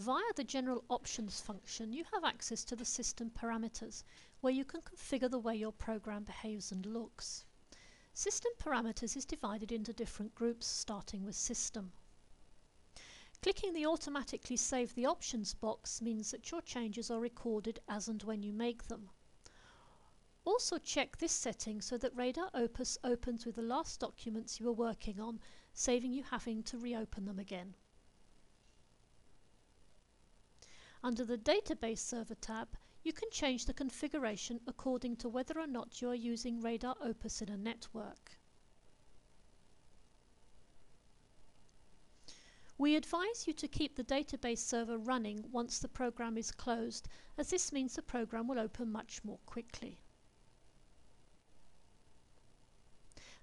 Via the General Options function, you have access to the system parameters, where you can configure the way your program behaves and looks. System parameters is divided into different groups, starting with System. Clicking the Automatically Save the Options box means that your changes are recorded as and when you make them. Also check this setting so that Radar Opus opens with the last documents you were working on, saving you having to reopen them again. Under the Database Server tab, you can change the configuration according to whether or not you are using Radar Opus in a network. We advise you to keep the database server running once the program is closed, as this means the program will open much more quickly.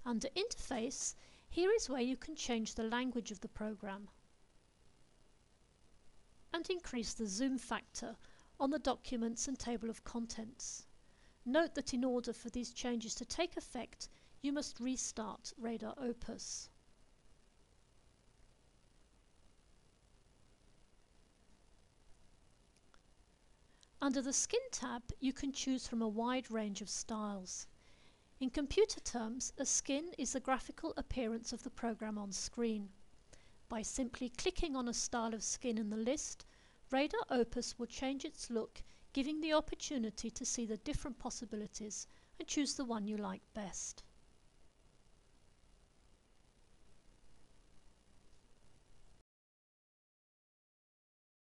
Under Interface, here is where you can change the language of the program and increase the zoom factor on the documents and table of contents. Note that in order for these changes to take effect, you must restart Radar Opus. Under the Skin tab, you can choose from a wide range of styles. In computer terms, a skin is the graphical appearance of the program on screen. By simply clicking on a style of skin in the list, Radar Opus will change its look, giving the opportunity to see the different possibilities and choose the one you like best.